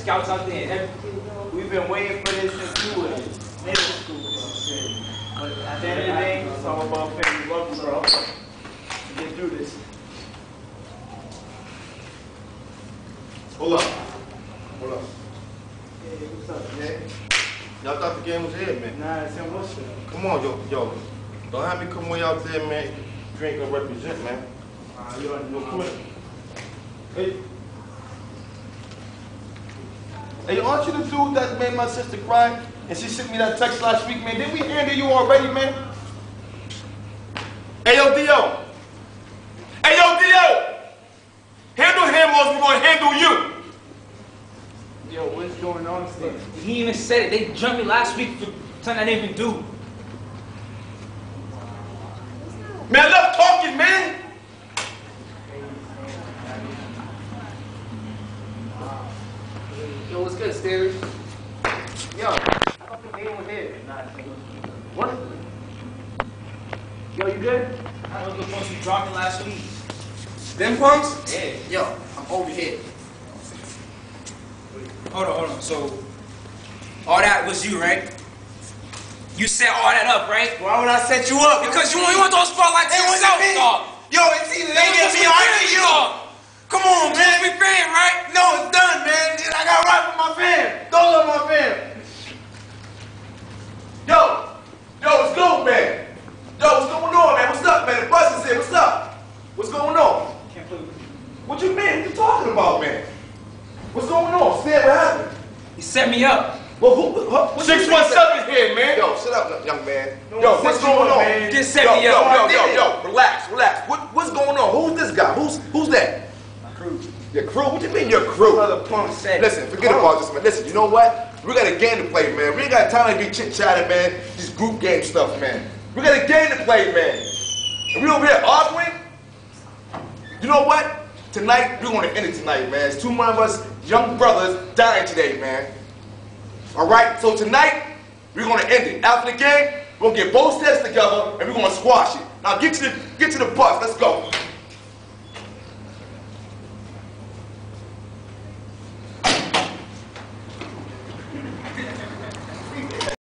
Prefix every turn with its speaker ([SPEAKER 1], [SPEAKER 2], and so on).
[SPEAKER 1] scouts out there.
[SPEAKER 2] We've been waiting for this since you were in middle school. But at the end of the day, it's all about family love, bro. We can do this.
[SPEAKER 3] Hold up. Hold up.
[SPEAKER 2] Hey, what's up, man?
[SPEAKER 3] Y'all thought the game was here, man.
[SPEAKER 2] Nah, it's emotional.
[SPEAKER 3] Come on, yo, yo. Don't have me come way out there, man. Drink and represent, man. Hey. Hey, aren't you the dude that made my sister cry? And she sent me that text last week, man. Didn't we handle you already, man? Yo, Dio. Handle him or we gonna handle you.
[SPEAKER 2] Yo, what's going on,
[SPEAKER 1] he even said it. They jumped me last week for something I didn't even do.
[SPEAKER 3] Man, enough talking, man.
[SPEAKER 4] Yo, what's good, Stevie? Yo,
[SPEAKER 2] I thought the game was here.
[SPEAKER 4] What? Yo, you good?
[SPEAKER 1] I was supposed to be dropping last week.
[SPEAKER 4] Them punks?
[SPEAKER 1] Yeah.
[SPEAKER 4] Yo, I'm over here.
[SPEAKER 1] Hold on, hold on. So, all that was you, right? You set all that up, right?
[SPEAKER 4] Why would I set you up?
[SPEAKER 1] Because you, you want those spotlights to yourself, dog.
[SPEAKER 4] Yo, it's either they get me or
[SPEAKER 1] to
[SPEAKER 4] I
[SPEAKER 1] be
[SPEAKER 4] get you. Come on, man.
[SPEAKER 1] be fair, right?
[SPEAKER 4] No, it's done, man. I got right with my fam. Those are my fam.
[SPEAKER 3] Yo, yo, what's going, man? Yo, what's going on, man? What's up, man? The bus is here. What's up? What's going on?
[SPEAKER 1] Can't play with you.
[SPEAKER 3] What you mean? What you talking about, man? What's going on? Say what happened?
[SPEAKER 1] He set me up.
[SPEAKER 3] Well, who? who what
[SPEAKER 5] Six
[SPEAKER 3] you
[SPEAKER 5] one
[SPEAKER 3] think-
[SPEAKER 5] seven here, man.
[SPEAKER 3] Yo, sit up, young man.
[SPEAKER 2] No
[SPEAKER 3] yo, what's going
[SPEAKER 2] up,
[SPEAKER 3] on?
[SPEAKER 2] man.
[SPEAKER 1] Just set
[SPEAKER 3] yo,
[SPEAKER 1] me
[SPEAKER 3] yo,
[SPEAKER 1] up.
[SPEAKER 3] yo, yo, yo, relax, relax. What, what's going on? Who's this guy? Who's who's that?
[SPEAKER 2] My crew.
[SPEAKER 3] Your crew? What do you mean your crew?
[SPEAKER 2] Brother Punk said.
[SPEAKER 3] Listen, forget about this, man. Listen, you know what? We got a game to play, man. We ain't got time to be chit chatting, man. This group game stuff, man. We got a game to play, man. And we over here arguing. You know what? Tonight, we're gonna end it tonight, man. It's two of us young brothers dying today, man. All right. So tonight, we're gonna end it. After the game, we're gonna get both sets together and we're gonna squash it. Now get to the get to the bus. Let's go.